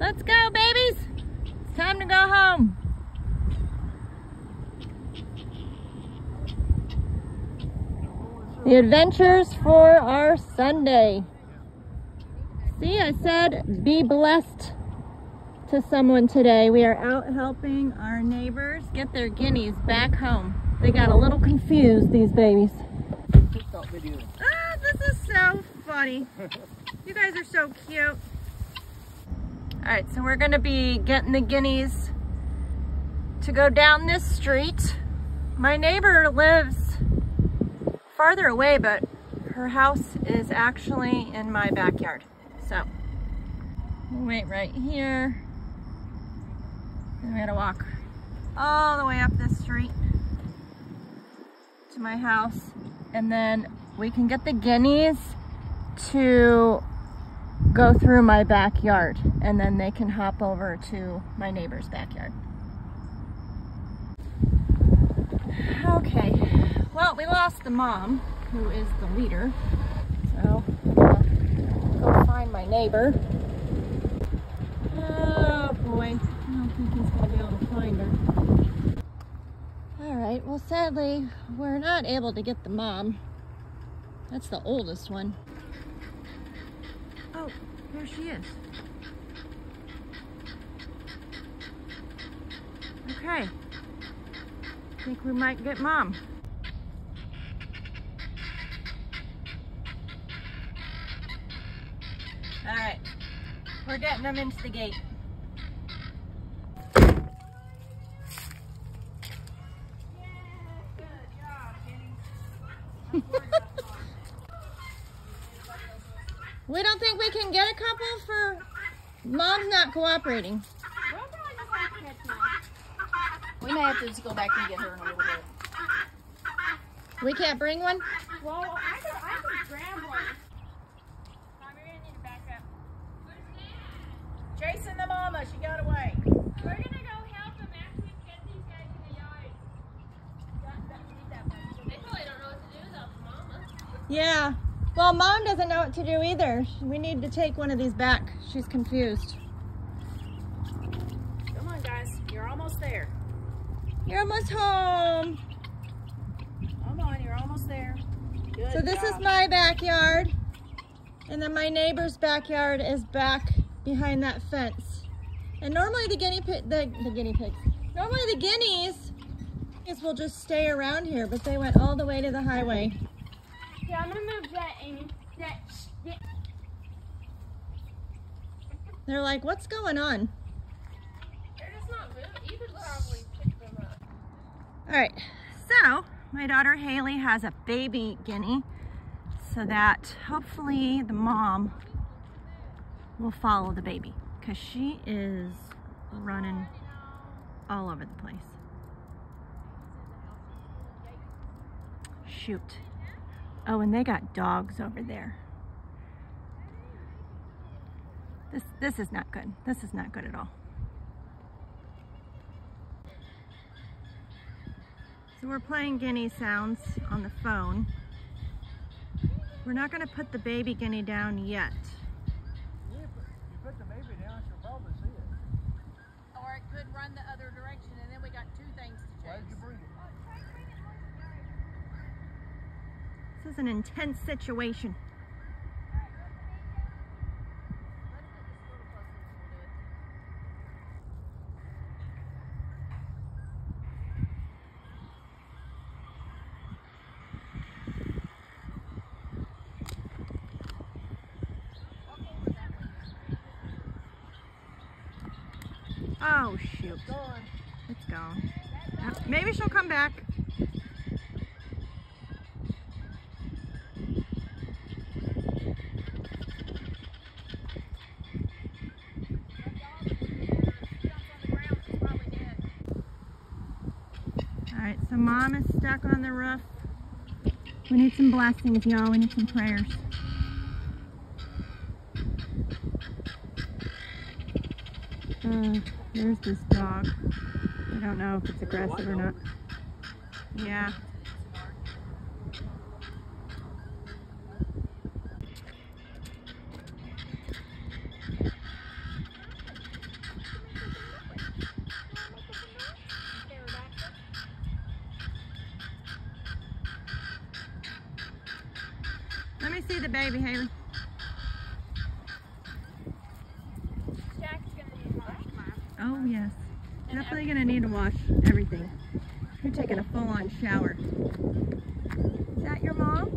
Let's go, babies. It's time to go home. The adventures for our Sunday. See, I said be blessed to someone today. We are out helping our neighbors get their guineas back home. They got a little confused, these babies. Ah, this is so funny. You guys are so cute. All right, so we're gonna be getting the guineas to go down this street. My neighbor lives farther away, but her house is actually in my backyard. So, we'll wait right here. And we gotta walk all the way up this street to my house. And then we can get the guineas to go through my backyard and then they can hop over to my neighbor's backyard. Okay, well, we lost the mom, who is the leader. So, uh, go find my neighbor. Oh boy, I don't think he's gonna be able to find her. All right, well, sadly, we're not able to get the mom. That's the oldest one. Oh, there she is. Okay. Think we might get mom. All right. We're getting them into the gate. we don't we can get a couple for mom's not cooperating. We may have to just go back and get her in a little bit. We can't bring one? Well, I could, I could grab one. Mom, you're need to back up. Chasing the mama, she got away. We're gonna go help them after we get these guys in the yard. They probably don't know what to do without the mama. Yeah. Well, mom doesn't know what to do either. We need to take one of these back. She's confused. Come on, guys. You're almost there. You're almost home. Come on, you're almost there. Good So this is my backyard. And then my neighbor's backyard is back behind that fence. And normally the guinea pig, the, the guinea pigs, normally the guineas guineas will just stay around here, but they went all the way to the highway. I'm gonna move that, Amy. That. They're like, what's going on? They're just not moving. You could probably pick them up. All right, so my daughter Haley has a baby guinea so that hopefully the mom will follow the baby because she is running all over the place. Shoot. Oh, and they got dogs over there. This, this is not good. This is not good at all. So we're playing guinea sounds on the phone. We're not going to put the baby guinea down yet. You put the baby down, she'll probably see it. Or it could run the other direction, and then we got two things to Why chase. did you bring it? This is an intense situation. Oh shoot, Gone. it's gone. Maybe she'll come back. All right, so mom is stuck on the roof. We need some blessings, y'all. We need some prayers. Uh, there's this dog. I don't know if it's aggressive or not. Yeah. Baby, me see the baby, need wash tomorrow. Oh, yes. Definitely gonna need to wash everything. You're taking a full-on shower. Is that your mom?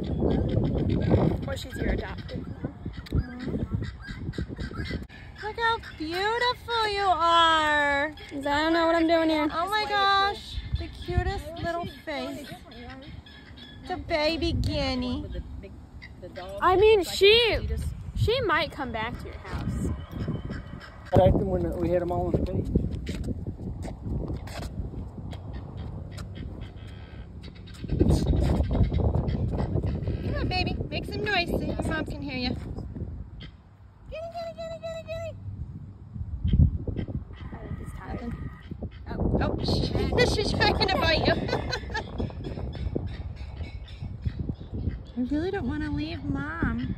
Or she's your adopted mom. Look how beautiful you are. I don't know what I'm doing here. Oh my gosh. The cutest little face. It's a baby guinea. I mean, she she might come back to your house. I liked them when we had them all on the cage. Come on, baby. Make some noise so your mom can hear you. Guinea, guinea, guinea, guinea, guinea. He's oh, tired. Oh, oh, she's trying to bite you. I really don't want to leave mom.